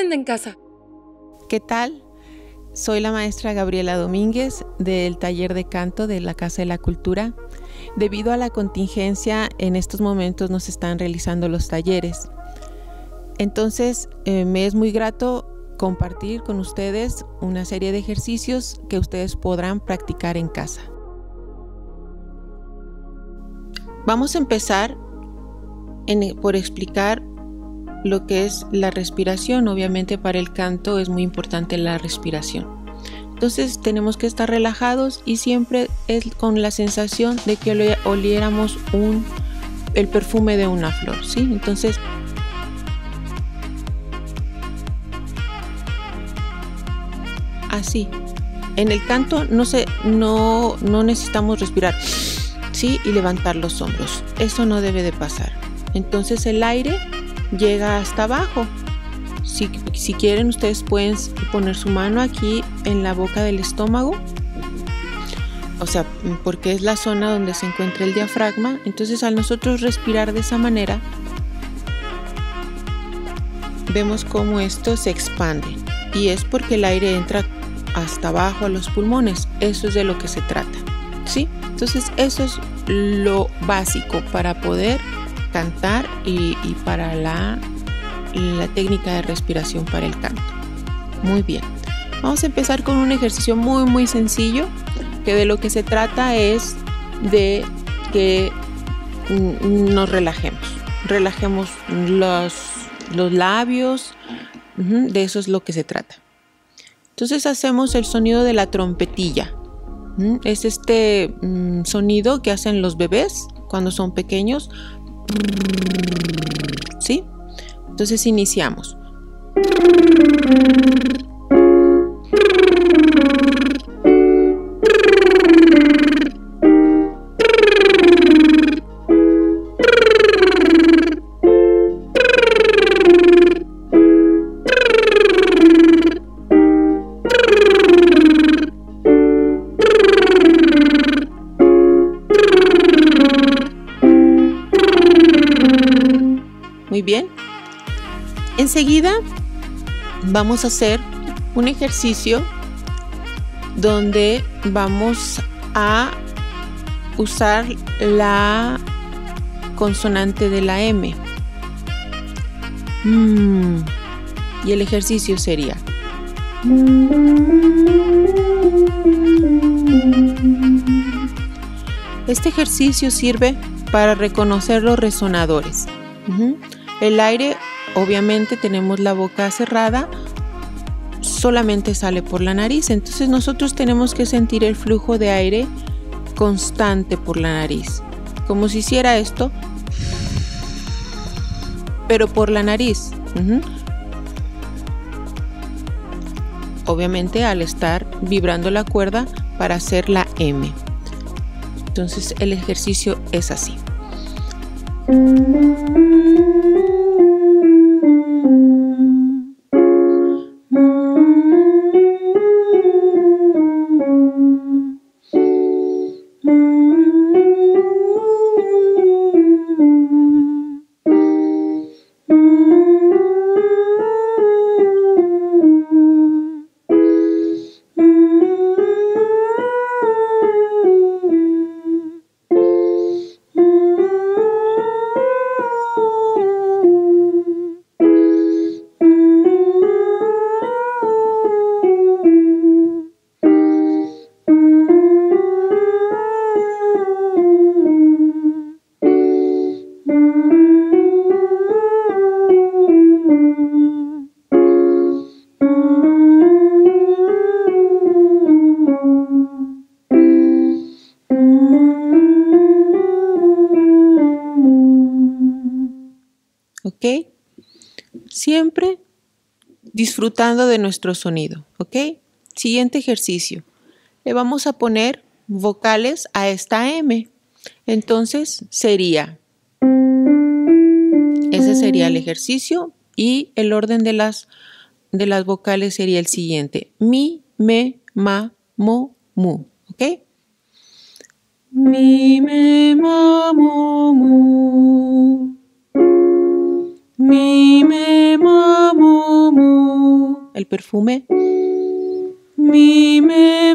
En casa. ¿Qué tal? Soy la maestra Gabriela Domínguez del taller de canto de la Casa de la Cultura. Debido a la contingencia, en estos momentos nos están realizando los talleres. Entonces, eh, me es muy grato compartir con ustedes una serie de ejercicios que ustedes podrán practicar en casa. Vamos a empezar por explicar lo que es la respiración. Obviamente para el canto es muy importante la respiración. Entonces tenemos que estar relajados y siempre es con la sensación de que oliéramos un, el perfume de una flor. ¿sí? Entonces así. En el canto no, se, no, no necesitamos respirar ¿sí? y levantar los hombros. Eso no debe de pasar. Entonces el aire llega hasta abajo. Si, quieren ustedes pueden poner su mano aquí en la boca del estómago. O sea, porque es la zona donde se encuentra el diafragma. Entonces al nosotros respirar de esa manera, vemos cómo esto se expande. Y es porque el aire entra hasta abajo a los pulmones. Eso es de lo que se trata. ¿Sí? Entonces eso es lo básico para poder cantar y, para la, la técnica de respiración para el canto. Muy bien. Vamos a empezar con un ejercicio muy muy sencillo que de lo que se trata es de que nos relajemos. Relajemos los, los labios, de eso es lo que se trata. Entonces hacemos el sonido de la trompetilla. Es este mm, sonido que hacen los bebés cuando son pequeños. ¿Sí? Entonces iniciamos. Enseguida vamos a hacer un ejercicio donde vamos a usar la consonante de la M. Mm. Y el ejercicio sería. Este ejercicio sirve para reconocer los resonadores. El aire, obviamente tenemos la boca cerrada, solamente sale por la nariz, entonces nosotros tenemos que sentir el flujo de aire constante por la nariz, como si hiciera esto, pero por la nariz. Obviamente al estar vibrando la cuerda para hacer la M. Entonces el ejercicio es así. ¿Ok? Siempre disfrutando de nuestro sonido, ¿ok? Siguiente ejercicio. Le vamos a poner vocales a esta M. Entonces sería, ese sería el ejercicio y el orden de las, de las vocales sería el siguiente. Mi, me, ma, mo, mu, ¿ok? Mi, me, ma, mo, mu. Mi, me, mu. perfume. Mi me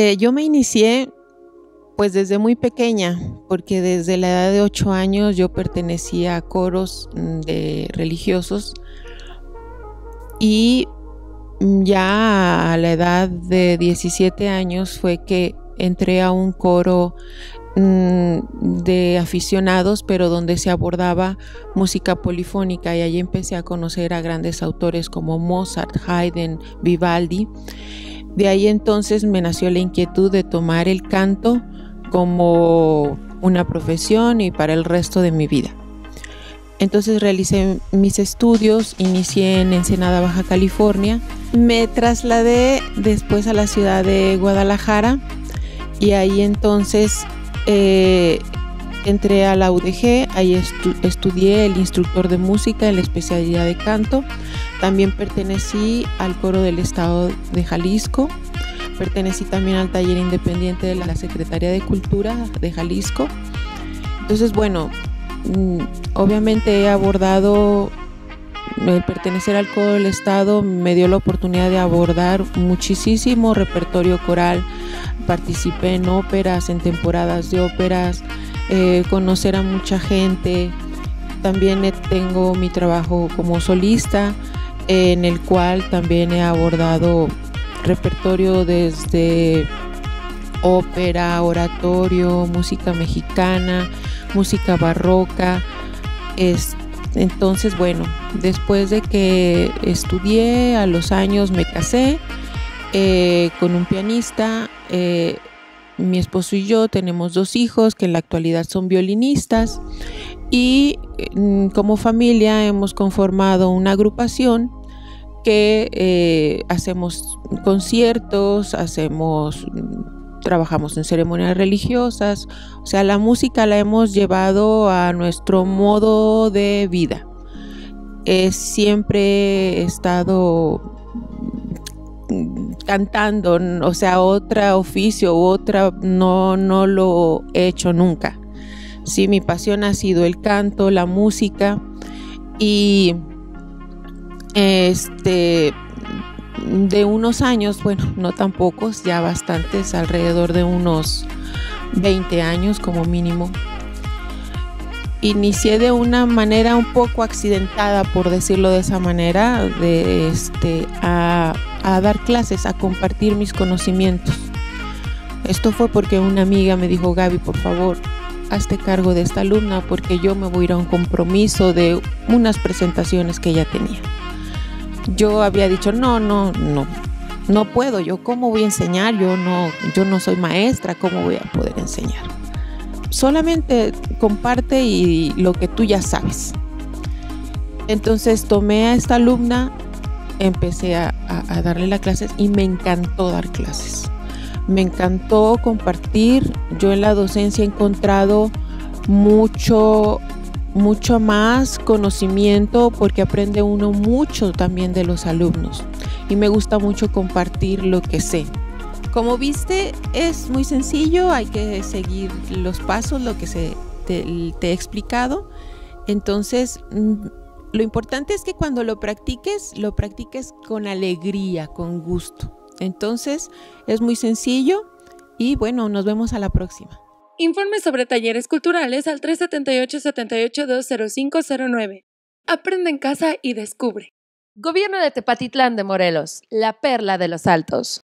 Eh, yo me inicié pues desde muy pequeña, porque desde la edad de 8 años yo pertenecía a coros mm, de religiosos. Y mm, ya a la edad de 17 años fue que entré a un coro mm, de aficionados, pero donde se abordaba música polifónica y ahí empecé a conocer a grandes autores como Mozart, Haydn, Vivaldi. De ahí entonces me nació la inquietud de tomar el canto como una profesión y para el resto de mi vida. Entonces realicé mis estudios, inicié en Ensenada, Baja California. Me trasladé después a la ciudad de Guadalajara y ahí entonces eh, entré a la UDG, ahí estu estudié el instructor de música en la especialidad de canto. También pertenecí al coro del estado de Jalisco. Pertenecí también al taller independiente de la Secretaría de Cultura de Jalisco. Entonces, bueno, mm, obviamente he abordado el pertenecer al coro del estado me dio la oportunidad de abordar muchísimo repertorio coral participé en óperas en temporadas de óperas eh, conocer a mucha gente también eh, tengo mi trabajo como solista en el cual también he abordado repertorio desde ópera, oratorio, música mexicana, música barroca. Es, entonces, bueno, después de que estudié, a los años me casé eh, con un pianista. Eh, mi esposo y yo tenemos dos hijos que en la actualidad son violinistas y mm, como familia hemos conformado una agrupación que eh, hacemos conciertos, hacemos, trabajamos en ceremonias religiosas, o sea, la música la hemos llevado a nuestro modo de vida. Eh, siempre he estado cantando, o sea, otra oficio u otra no, no lo he hecho nunca. Sí, mi pasión ha sido el canto, la música y este de unos años, bueno, no tan pocos, ya bastantes, alrededor de unos 20 años como mínimo. Inicié de una manera un poco accidentada, por decirlo de esa manera, de este, a, a dar clases, a compartir mis conocimientos. Esto fue porque una amiga me dijo, Gaby, por favor, hazte cargo de esta alumna porque yo me voy a ir a un compromiso de unas presentaciones que ella tenía. Yo había dicho, no, no, no, no puedo, yo cómo voy a enseñar, yo no, yo no soy maestra, cómo voy a poder enseñar. Solamente comparte y lo que tú ya sabes. Entonces tomé a esta alumna, empecé a, darle las clases y me encantó dar clases. Me encantó compartir. Yo en la docencia he encontrado mucho mucho más conocimiento porque aprende uno mucho también de los alumnos y me gusta mucho compartir lo que sé. Como viste, es muy sencillo, hay que seguir los pasos, lo que se, te, te he explicado. Entonces, mm, lo importante es que cuando lo practiques, lo practiques con alegría, con gusto. Entonces es muy sencillo y bueno, nos vemos a la próxima. Informe sobre talleres culturales al 378-7820509. Aprende en casa y descubre. Gobierno de Tepatitlán de Morelos, la perla de los altos.